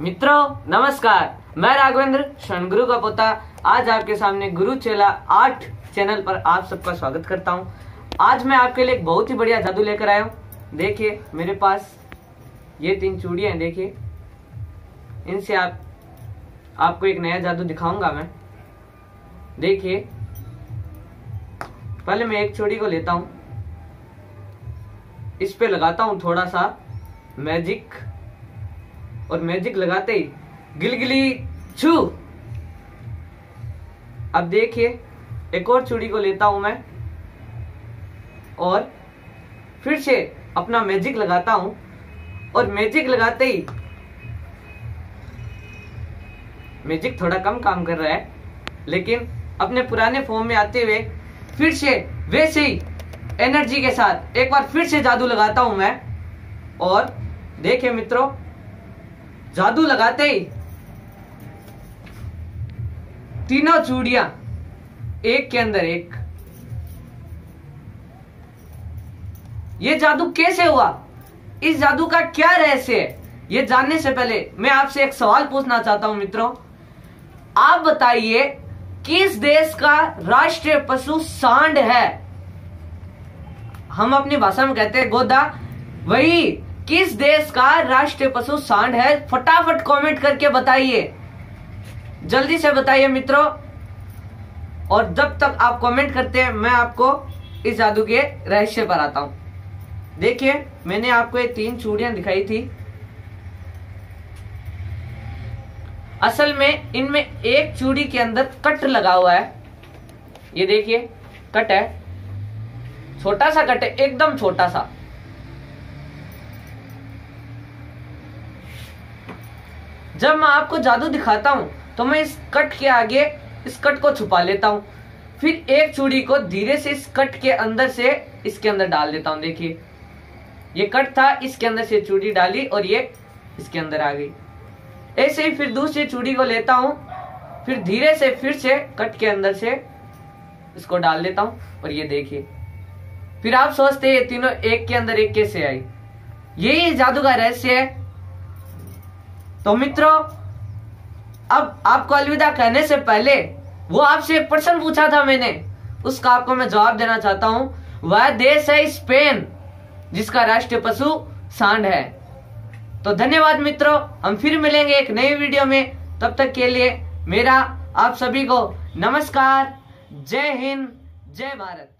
मित्रों, नमस्कार। मैं राघवेंद्र क्षण गुरु का पोता। आज आपके सामने गुरु चेला आठ चैनल पर आप सबका स्वागत करता हूँ। आज मैं आपके लिए एक बहुत ही बढ़िया जादू लेकर आया हूँ। देखिए, मेरे पास ये तीन चूड़ियाँ हैं, देखिए। इनसे आप, आपको एक नया जादू दिखाऊँगा मैं। देखिए, पहले मैं एक चूड़ी को लेता हूँ। इस पे लगाता हूँ थोड़ा सा मैजिक और मैजिक लगाते ही गिलगिली छू। अब देखिए, एक और चूड़ी को लेता हूँ मैं। और फिर से अपना मैजिक लगाता हूँ। और मैजिक लगाते ही मैजिक थोड़ा कम काम कर रहा है, लेकिन अपने पुराने फॉर्म में आते हुए फिर से वैसे ही एनर्जी के साथ एक बार फिर से जादू लगाता हूँ मैं। और देखिए मित्रों जादू लगाते ही। तीनों चूड़िया एक के अंदर एक। ये जादू कैसे हुआ? इस जादू का क्या रहस्य है? ये जानने से पहले मैं आपसे एक सवाल पूछना चाहता हूँ, मित्रों। आप बताइए, किस देश का राष्ट्रीय पशु सांड है? हम अपनी भाषा में कहते हैं गोदा। वही किस देश का राष्ट्रीय पशु सांड है? फटाफट कमेंट करके बताइए। जल्दी से बताइए मित्रों। और जब तक आप कमेंट करते हैं, मैं आपको इस जादू के रहस्य पर आता हूँ। देखिए, मैंने आपको ये तीन चूड़ियाँ दिखाई थी। असल में इनमें एक चूड़ी के अंदर कट लगा हुआ है। ये देखिए, कट है। छोटा सा कट है, एकदम छोटा सा। जब मैं आपको जादू दिखाता हूँ तो मैं इस कट के आगे इस कट को छुपा लेता हूँ। फिर एक चूड़ी को धीरे से इस कट के अंदर से इसके अंदर डाल देता हूँ, देखिए। ये कट था, इसके अंदर से चूड़ी डाली और ये इसके अंदर आ गई। ऐसे ही फिर दूसरी चूड़ी को लेता हूँ, फिर धीरे से फिर से कट के अंदर से इसको डाल देता हूँ और ये देखिए। फिर आप सोचते हैं तीनों एक के अंदर एक कैसे आई? यही जादू का रहस्य है। तो मित्रों, अब आपको अलविदा कहने से पहले वो आपसे एक प्रश्न पूछा था मैंने। उसका आपको मैं जवाब देना चाहता हूँ। वह देश है स्पेन, जिसका राष्ट्रीय पशु सांड है। तो धन्यवाद मित्रों, हम फिर मिलेंगे एक नई वीडियो में। तब तक के लिए मेरा आप सभी को नमस्कार। जय हिंद, जय भारत।